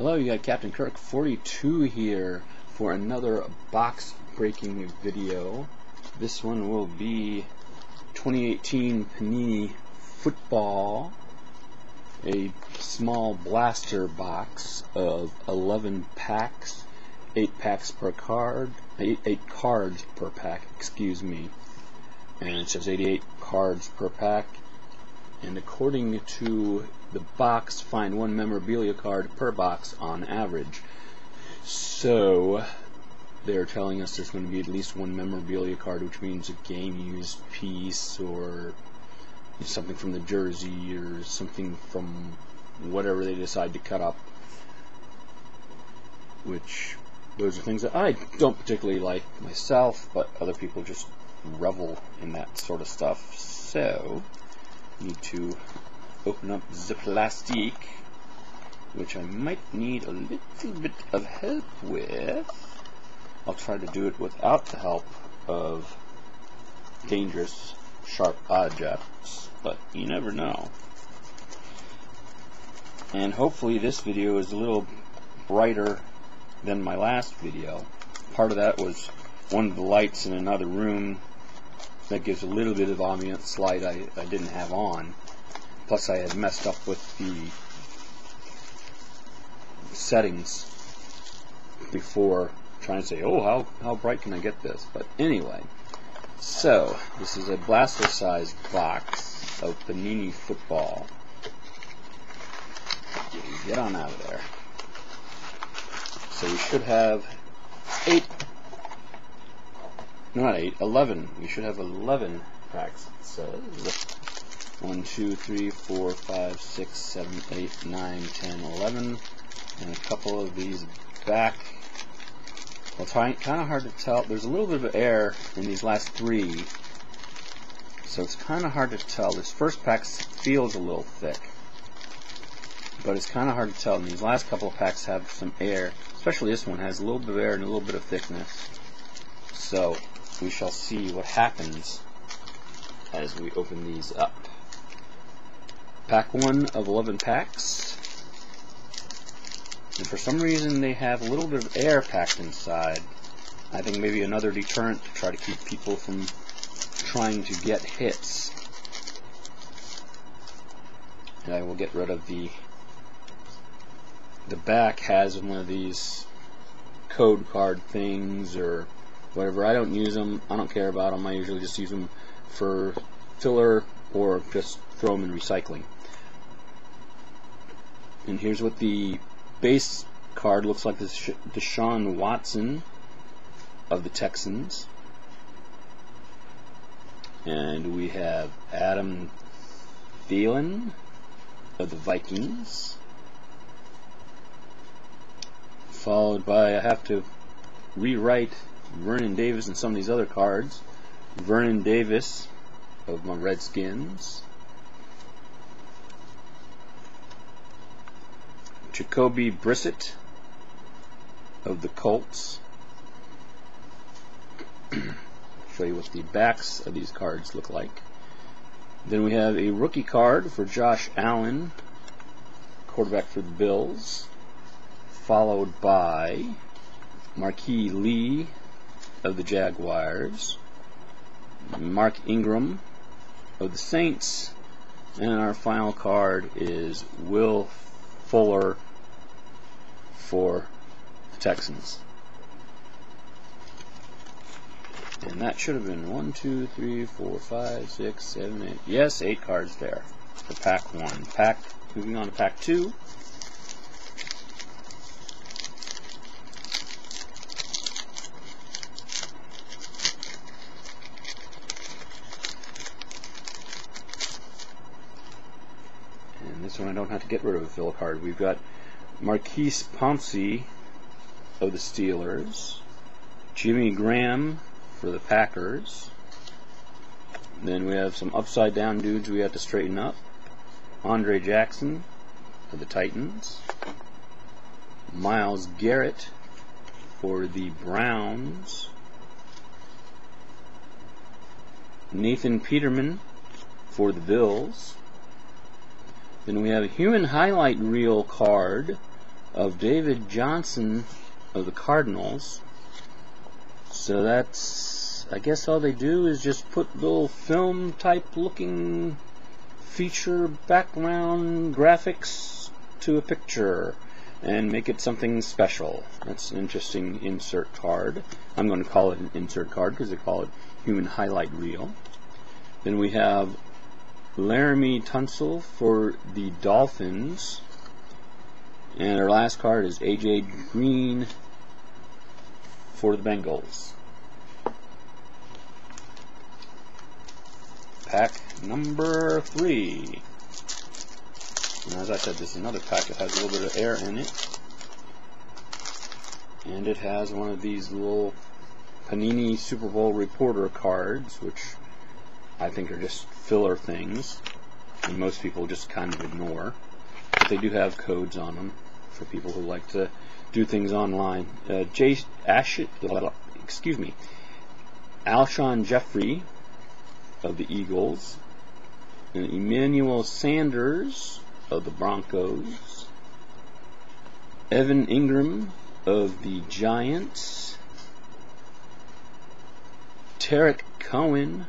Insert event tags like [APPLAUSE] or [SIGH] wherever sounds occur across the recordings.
Hello, you got Captain Kirk 42 here for another box breaking video. This one will be 2018 Panini Football, a small blaster box of 11 packs, 8 packs per card, 8, eight cards per pack, excuse me. And it says 88 cards per pack. And according to the box find one memorabilia card per box on average. So they're telling us there's going to be at least one memorabilia card, which means a game used piece or something from the jersey or something from whatever they decide to cut up. Which those are things that I don't particularly like myself, but other people just revel in that sort of stuff. So, need to open up the plastic, which I might need a little bit of help with. I'll try to do it without the help of dangerous, sharp objects, but you never know. And hopefully this video is a little brighter than my last video. Part of that was one of the lights in another room that gives a little bit of ambiance light I, I didn't have on. Plus I had messed up with the settings before trying to say, oh, how, how bright can I get this? But anyway, so this is a blaster sized box of Panini football. Get on out of there. So we should have eight, no, not eight, eleven. We should have eleven packs, it says. 1, 2, 3, 4, 5, 6, 7, 8, 9, 10, 11. And a couple of these back. Well, it's kind of hard to tell. There's a little bit of air in these last three. So it's kind of hard to tell. This first pack feels a little thick. But it's kind of hard to tell. And these last couple of packs have some air. Especially this one has a little bit of air and a little bit of thickness. So we shall see what happens as we open these up. Pack 1 of 11 packs. And for some reason they have a little bit of air packed inside. I think maybe another deterrent to try to keep people from trying to get hits. And I will get rid of the the back has one of these code card things or whatever. I don't use them. I don't care about them. I usually just use them for filler or just throw them in recycling. And here's what the base card looks like. This Deshaun Watson of the Texans. And we have Adam Thielen of the Vikings. Followed by, I have to rewrite Vernon Davis and some of these other cards. Vernon Davis of my Redskins. Jacoby Brissett of the Colts. [CLEARS THROAT] Show you what the backs of these cards look like. Then we have a rookie card for Josh Allen, quarterback for the Bills, followed by Marqise Lee of the Jaguars, Mark Ingram of the Saints, and our final card is Will Fuller for the Texans. And that should have been one, two, three, four, five, six, seven, eight. Yes, 8 cards there for pack 1. Pack, moving on to pack 2. Get rid of a fill card. We've got Maurkice Pouncey of the Steelers, Jimmy Graham for the Packers. Then we have some upside down dudes we have to straighten up. Andre Jackson for the Titans. Myles Garrett for the Browns. Nathan Peterman for the Bills. Then we have a human highlight reel card of David Johnson of the Cardinals. So that's, I guess all they do is just put little film type looking feature background graphics to a picture and make it something special. That's an interesting insert card. I'm going to call it an insert card because they call it human highlight reel. Then we have Laremy Tunsil for the Dolphins. And our last card is AJ Green for the Bengals. Pack number three. And as I said, this is another pack that has a little bit of air in it. And it has one of these little Panini Super Bowl reporter cards, which I think are just filler things. And most people just kind of ignore. But they do have codes on them for people who like to do things online. Uh, Jay Ash, excuse me, Alshon Jeffery of the Eagles, and Emmanuel Sanders of the Broncos, Evan Engram of the Giants, Tarik Cohen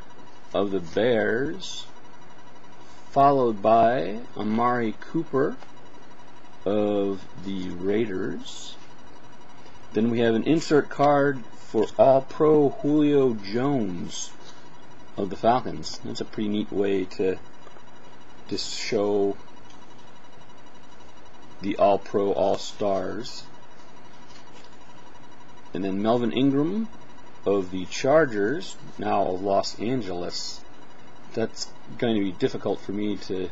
of the Bears, followed by Amari Cooper of the Raiders. Then we have an insert card for All Pro Julio Jones of the Falcons. That's a pretty neat way to just show the All Pro All Stars. And then Melvin Ingram of the Chargers, now of Los Angeles. That's going to be difficult for me to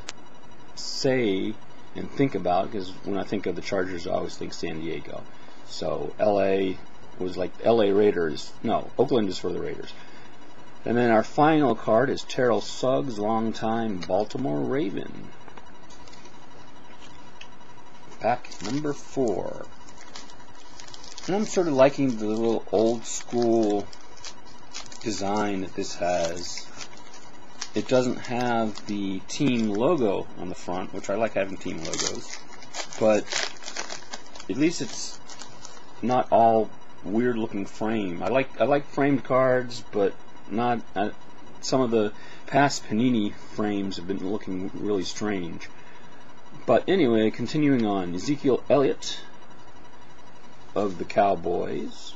say and think about because when I think of the Chargers, I always think San Diego. So LA was like LA Raiders. No, Oakland is for the Raiders. And then our final card is Terrell Suggs, longtime Baltimore Raven. Pack number four. And I'm sort of liking the little old school design that this has. It doesn't have the team logo on the front, which I like having team logos, but at least it's not all weird looking frame. I like I like framed cards, but not uh, some of the past Panini frames have been looking really strange. But anyway, continuing on, Ezekiel Elliott of the Cowboys,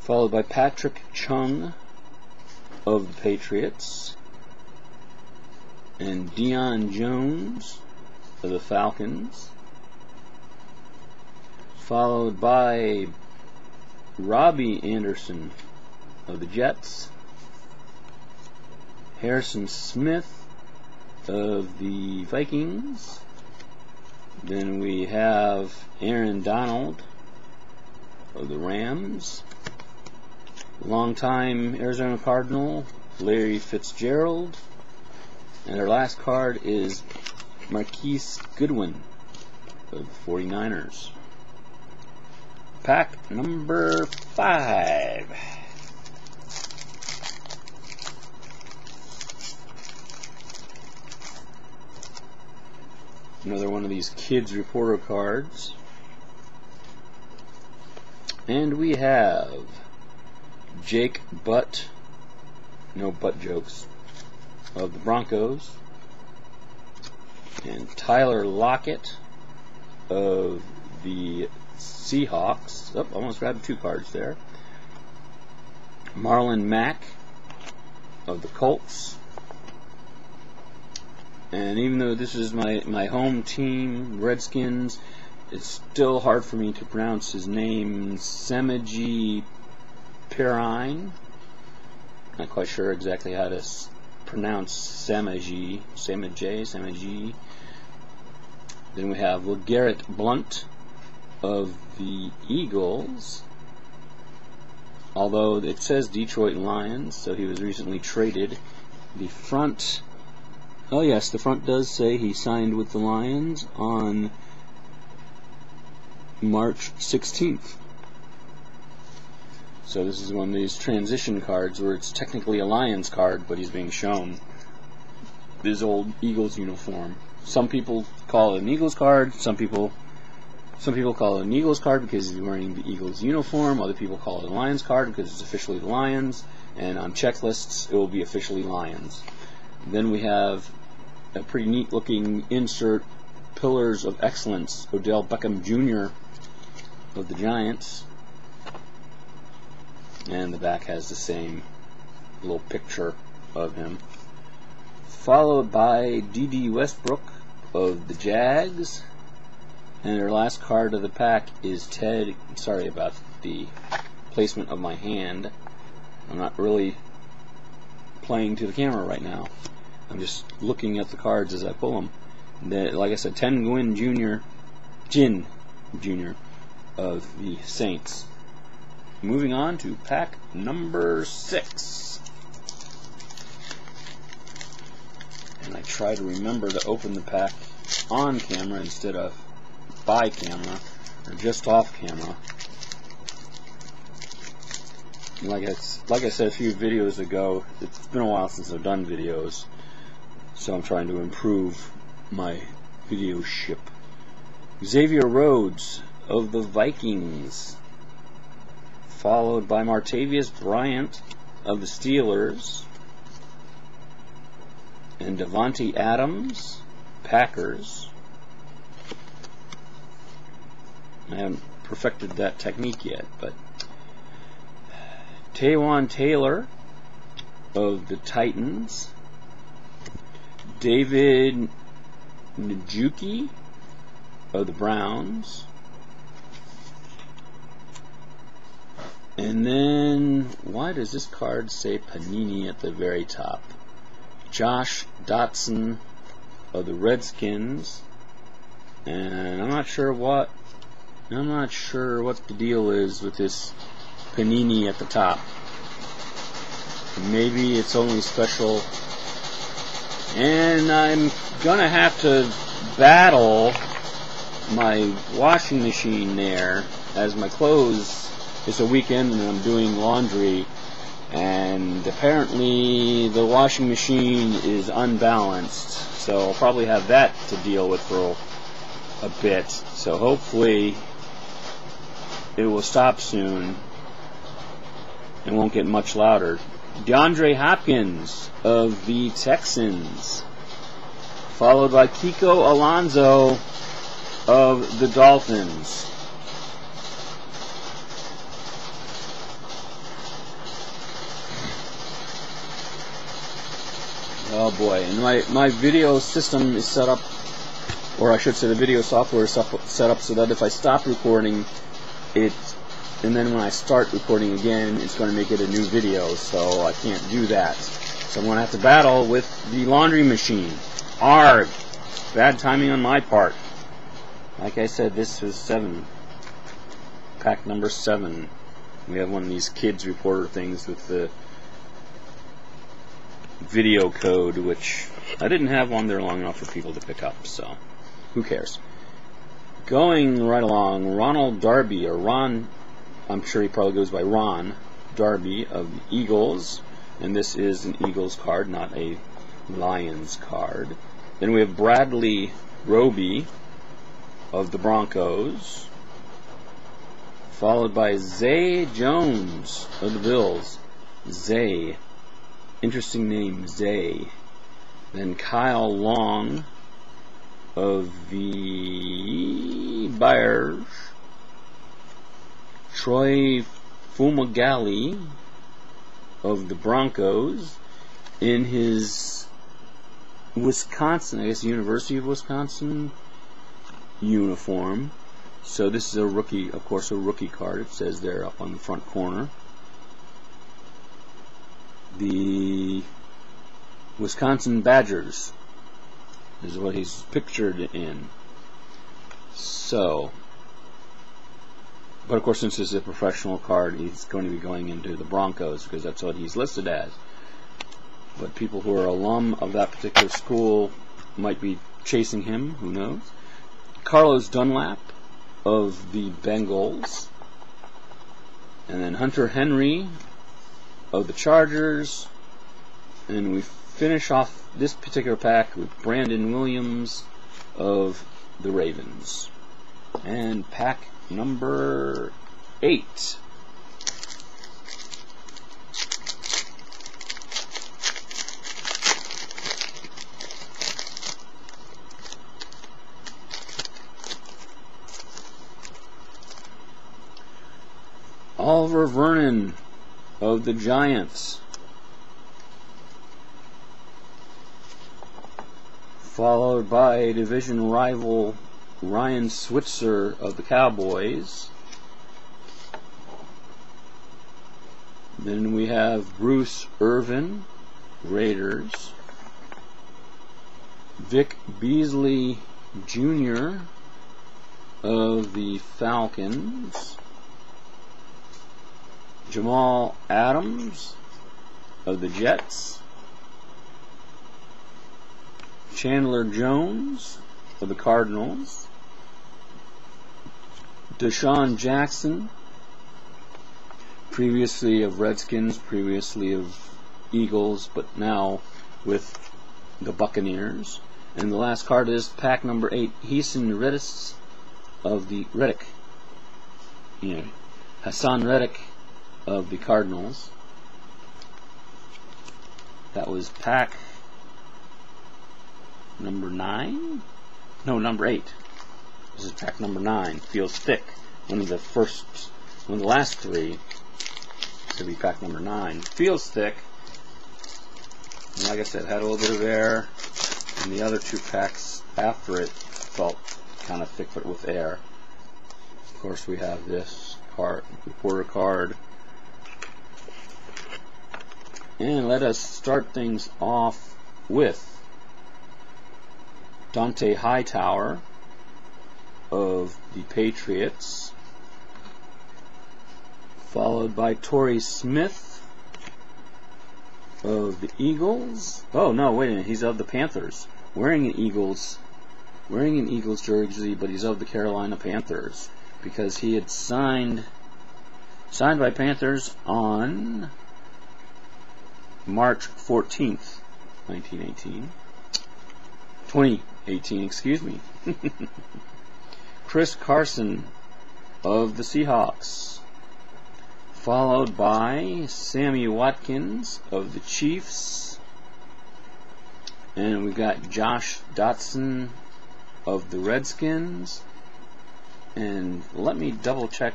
followed by Patrick Chung of the Patriots, and Deion Jones of the Falcons, followed by Robbie Anderson of the Jets, Harrison Smith of the Vikings, then we have Aaron Donald of the Rams, longtime Arizona Cardinal Larry Fitzgerald, and our last card is Marquise Goodwin of the 49ers. Pack number five. Another one of these kids reporter cards. And we have Jake Butt, no butt jokes, of the Broncos. And Tyler Lockett of the Seahawks. Oh, almost grabbed two cards there. Marlon Mack of the Colts. And even though this is my, my home team, Redskins, it's still hard for me to pronounce his name, Samaje Perine. Not quite sure exactly how to pronounce Samaje, Samaje, Samaje. Then we have LeGarrette Blunt of the Eagles. Although it says Detroit Lions, so he was recently traded. The front Oh yes, the front does say he signed with the Lions on March 16th. So this is one of these transition cards where it's technically a Lions card, but he's being shown his old Eagles uniform. Some people call it an Eagles card, some people Some people call it an Eagles card because he's wearing the Eagles uniform. Other people call it a Lions card because it's officially the Lions. And on checklists, it will be officially Lions. Then we have a pretty neat looking insert Pillars of Excellence, Odell Beckham Jr. of the Giants. And the back has the same little picture of him. Followed by Dede Westbrook of the Jags. And our last card of the pack is Ted. Sorry about the placement of my hand. I'm not really playing to the camera right now. I'm just looking at the cards as I pull them. The, like I said, Ted Ginn Jr. Ginn Jr. of the Saints. Moving on to pack number six. And I try to remember to open the pack on camera instead of by camera or just off camera. Like I, like I said a few videos ago, it's been a while since I've done videos, so I'm trying to improve my video ship. Xavier Rhodes of the Vikings, followed by Martavis Bryant of the Steelers, and Davante Adams, Packers. I haven't perfected that technique yet, but Taywan Taylor of the Titans, David Njoku of the Browns, and then why does this card say Panini at the very top? Josh Doctson of the Redskins, and I'm not sure what I'm not sure what the deal is with this panini at the top. Maybe it's only special. And I'm gonna have to battle my washing machine there as my clothes it's a weekend and I'm doing laundry and apparently the washing machine is unbalanced so I'll probably have that to deal with for a bit so hopefully it will stop soon it won't get much louder. DeAndre Hopkins of the Texans, followed by Kiko Alonso of the Dolphins. Oh boy, and my, my video system is set up, or I should say the video software is set up so that if I stop recording, it and then when I start recording again, it's going to make it a new video, so I can't do that. So I'm going to have to battle with the laundry machine. Arg! Bad timing on my part. Like I said, this was 7. Pack number 7. We have one of these kids reporter things with the video code, which I didn't have one there long enough for people to pick up, so who cares. Going right along, Ronald Darby, or Ron I'm sure he probably goes by Ron Darby of the Eagles. And this is an Eagles card, not a Lions card. Then we have Bradley Roby of the Broncos. Followed by Zay Jones of the Bills. Zay. Interesting name, Zay. Then Kyle Long of the Bears. Troy Fumagalli of the Broncos in his Wisconsin, I guess University of Wisconsin uniform. So this is a rookie, of course, a rookie card. It says there up on the front corner. The Wisconsin Badgers is what he's pictured in. So, but of course, since this is a professional card, he's going to be going into the Broncos because that's what he's listed as. But people who are alum of that particular school might be chasing him. Who knows? Carlos Dunlap of the Bengals. And then Hunter Henry of the Chargers. And we finish off this particular pack with Brandon Williams of the Ravens. And pack number eight. Oliver Vernon of the Giants. Followed by division rival Ryan Switzer of the Cowboys. Then we have Bruce Irvin, Raiders. Vic Beasley Jr. of the Falcons. Jamal Adams of the Jets. Chandler Jones of the Cardinals. DeSean Jackson, previously of Redskins, previously of Eagles, but now with the Buccaneers. And the last card is pack number eight, Haason Reddick of the Reddick. Know, Haason Reddick of the Cardinals. That was pack number nine? No, number eight. This is pack number nine. Feels thick. One of the first, one of the last three to be pack number nine. Feels thick. And like I said, had a little bit of air. And the other two packs after it felt kind of thick but with air. Of course, we have this card, reporter card and let us start things off with Dont'a Hightower of the Patriots, followed by Torrey Smith of the Eagles. Oh no, wait a minute, he's of the Panthers. Wearing an Eagles wearing an Eagles jersey, but he's of the Carolina Panthers because he had signed signed by Panthers on March 14th, 1918. 2018, excuse me. [LAUGHS] Chris Carson of the Seahawks. Followed by Sammy Watkins of the Chiefs. And we've got Josh Doctson of the Redskins. And let me double check.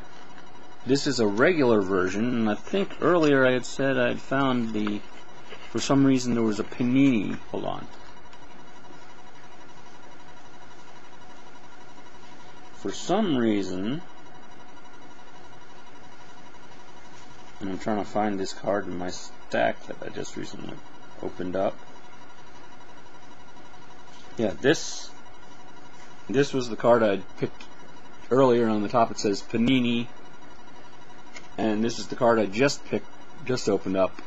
This is a regular version, and I think earlier I had said I'd found the for some reason there was a panini. Hold on. For some reason, and I'm trying to find this card in my stack that I just recently opened up. Yeah, this this was the card I picked earlier on the top. It says Panini, and this is the card I just picked, just opened up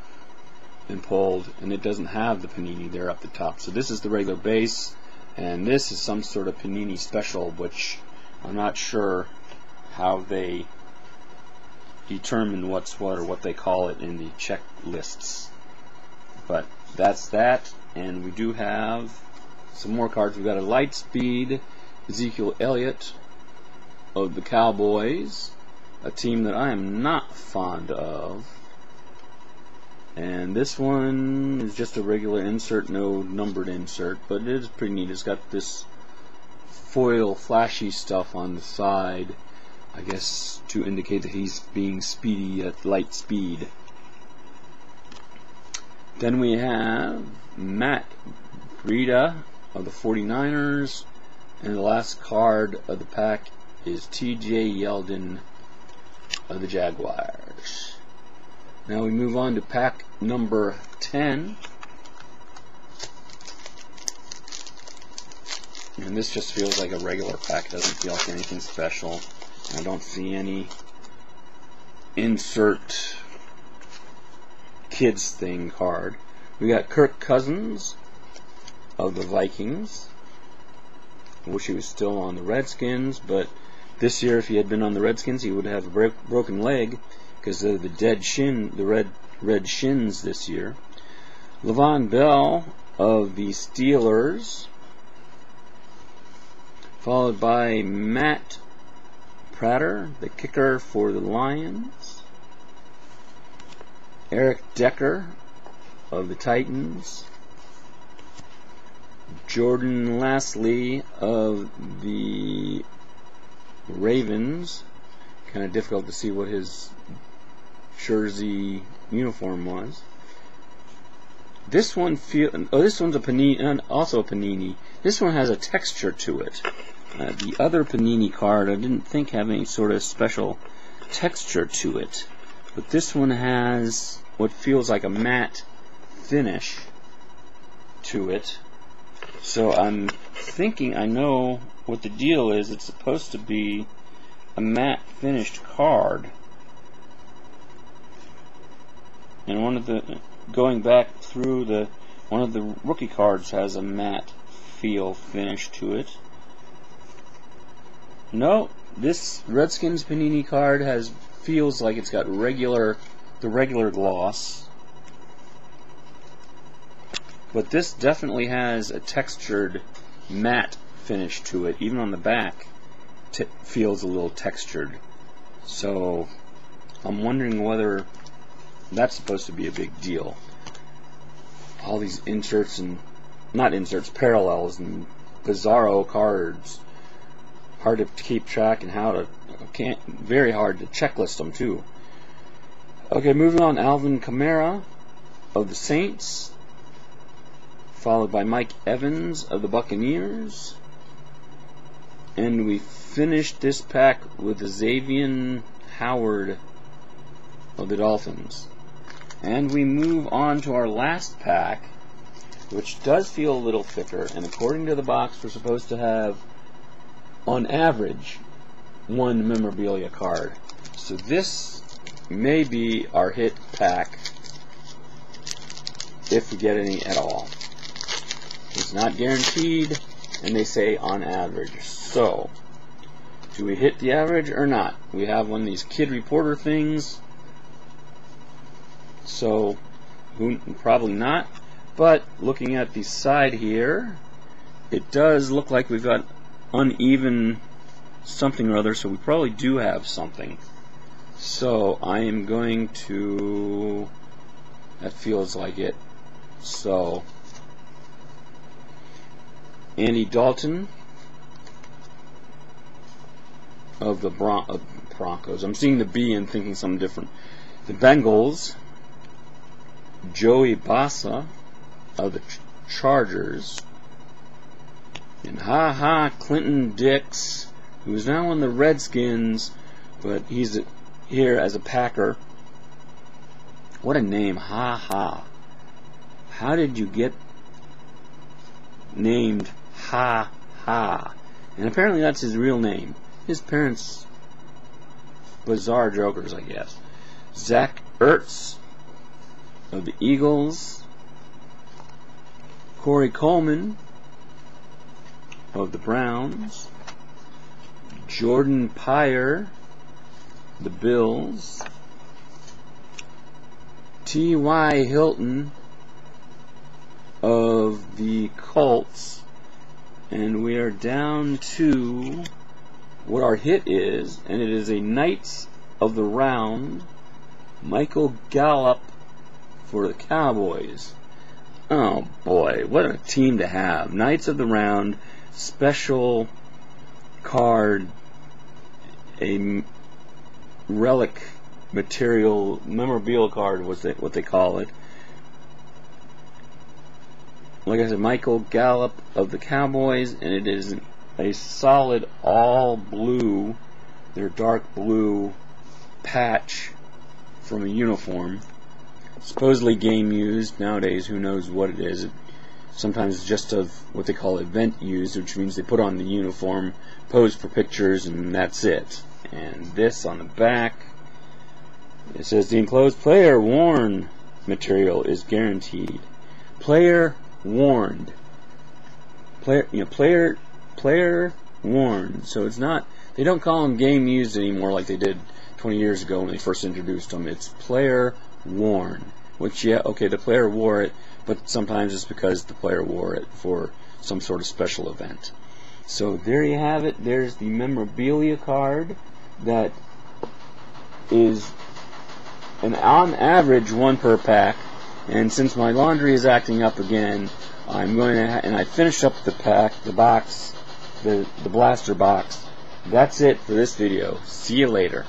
and pulled and it doesn't have the panini there up the top so this is the regular base and this is some sort of panini special which I'm not sure how they determine what's what or what they call it in the checklists. But that's that and we do have some more cards. We've got a light speed Ezekiel Elliott of the Cowboys a team that I am not fond of. And this one is just a regular insert, no numbered insert, but it is pretty neat. It's got this foil flashy stuff on the side, I guess to indicate that he's being speedy at light speed. Then we have Matt Breida of the 49ers, and the last card of the pack is TJ Yeldon of the Jaguars. Now we move on to pack number 10. And this just feels like a regular pack, doesn't feel like anything special. I don't see any insert kids thing card. We got Kirk Cousins of the Vikings. I wish he was still on the Redskins, but this year if he had been on the Redskins he would have a broken leg because of the dead shin, the red red shins this year. Le'Veon Bell of the Steelers, followed by Matt Prater, the kicker for the Lions. Eric Decker of the Titans. Jordan Lasley of the Ravens. Kind of difficult to see what his jersey uniform was. This one feel oh this one's a panini uh, also a panini. This one has a texture to it. Uh, the other panini card I didn't think had any sort of special texture to it, but this one has what feels like a matte finish to it. So I'm thinking I know what the deal is. It's supposed to be a matte finished card. And one of the going back through the one of the rookie cards has a matte feel finish to it. No, this Redskins Panini card has feels like it's got regular the regular gloss. But this definitely has a textured matte finish to it. Even on the back, it feels a little textured. So I'm wondering whether that's supposed to be a big deal. All these inserts and not inserts, parallels and bizarro cards. Hard to keep track and how to can't very hard to checklist them too. Okay, moving on, Alvin Kamara of the Saints, followed by Mike Evans of the Buccaneers, and we finished this pack with Xavier Howard of the Dolphins. And we move on to our last pack, which does feel a little thicker. And according to the box, we're supposed to have, on average, one memorabilia card. So this may be our hit pack if we get any at all. It's not guaranteed, and they say on average. So, do we hit the average or not? We have one of these kid reporter things so probably not. But looking at the side here, it does look like we've got uneven something or other, so we probably do have something. So I am going to, that feels like it. So, Andy Dalton of the Bron uh, Broncos. I'm seeing the B and thinking something different. The Bengals Joey Bosa of the Chargers, and Ha Ha Clinton Dix, who's now on the Redskins, but he's here as a Packer. What a name, Ha Ha. How did you get named Ha Ha? And apparently that's his real name. His parents, bizarre jokers, I guess. Zach Ertz, of the Eagles, Corey Coleman of the Browns, Jordan Poyer, the Bills, T.Y. Hilton of the Colts, and we are down to what our hit is, and it is a Knights of the Round, Michael Gallup for the Cowboys. Oh boy, what a team to have. Knights of the Round, special card, a relic material, memorabilia card was what they call it. Like I said, Michael Gallup of the Cowboys, and it is a solid all blue, their dark blue patch from a uniform supposedly game used. Nowadays, who knows what it is. Sometimes just of what they call event used, which means they put on the uniform, pose for pictures, and that's it. And this on the back, it says the enclosed player worn material is guaranteed. Player warned. Player, you know, player, player warned. So it's not. They don't call them game used anymore like they did 20 years ago when they first introduced them. It's player worn. Which, yeah, okay, the player wore it, but sometimes it's because the player wore it for some sort of special event. So there you have it. There's the memorabilia card that is an on average one per pack. And since my laundry is acting up again, I'm going to and I finished up the pack, the box, the the blaster box. That's it for this video. See you later.